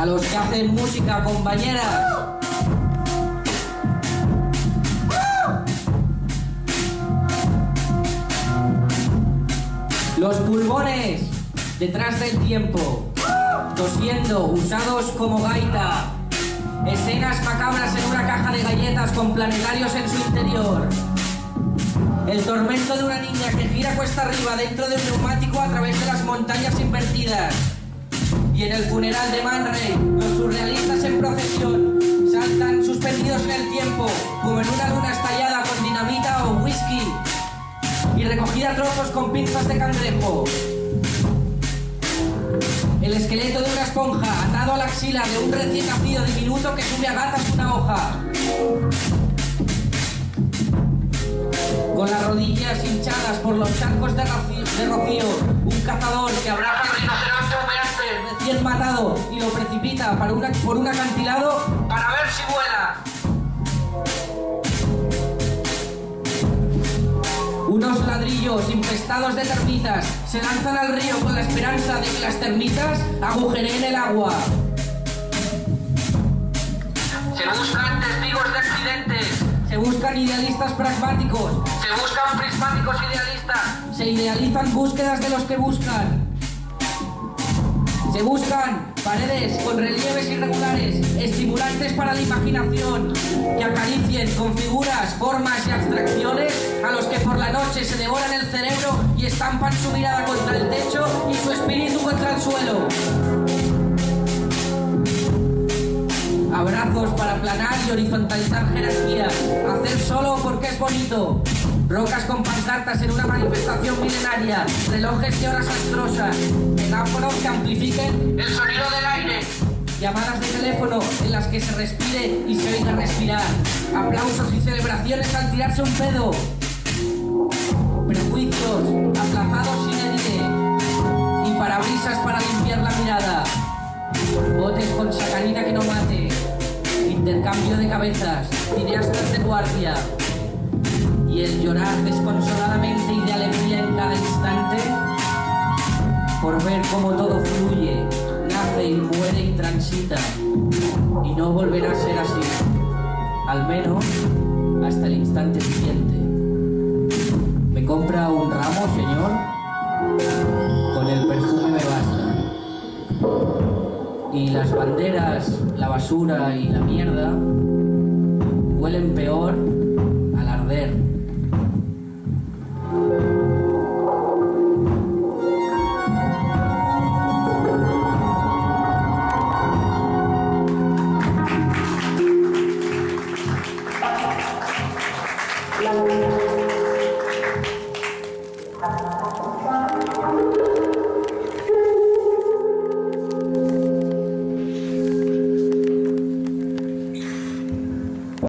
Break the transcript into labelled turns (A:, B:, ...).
A: a los que hacen música, compañeras. Los pulmones detrás del tiempo, tosiendo, usados como gaita. Escenas macabras en una caja de galletas con planetarios en su interior. El tormento de una niña que gira cuesta arriba dentro de un neumático a través de las montañas invertidas. Y en el funeral de Man Ray, los surrealistas en procesión saltan suspendidos en el tiempo, como en una luna estallada con dinamita o whisky, y recogida a trozos con pinzas de cangrejo. El esqueleto de una esponja atado a la axila de un recién nacido diminuto que sube a gatas una hoja. Con las rodillas hinchadas por los charcos de rocío, un cazador que abraza al rinoceronte matado y lo precipita para una- por un acantilado para ver si vuela. Unos ladrillos infestados de termitas se lanzan al río con la esperanza de que las termitas agujereen el agua. Se buscan testigos de accidentes. Se buscan idealistas pragmáticos. Se buscan prismáticos idealistas. Se idealizan búsquedas de los que buscan. Se buscan paredes con relieves irregulares, estimulantes para la imaginación, que acaricien con figuras, formas y abstracciones a los que por la noche se devoran el cerebro y estampan su mirada contra el techo y su espíritu contra el suelo. Abrazos para aplanar y horizontalizar jerarquías. Hacer solo porque es bonito. Rocas con pancartas en una manifestación milenaria. Relojes de horas astrosas. Megáfonos que amplifiquen el sonido del aire. Llamadas de teléfono en las que se respire y se oiga respirar. Aplausos y celebraciones al tirarse un pedo. Prejuicios aplazados sin edite. Y parabrisas para limpiar la mirada. Botes con sacarina que no mate. Intercambio de cabezas. Cineastas de guardia. Y el llorar desconsoladamente y de alegría en cada instante. Por ver cómo todo fluye, nace y muere y transita. Y no volverá a ser así. Al menos hasta el instante siguiente. ¿Me compra un ramo, señor? Con el perfume me basta y las banderas, la basura y la mierda huelen peor.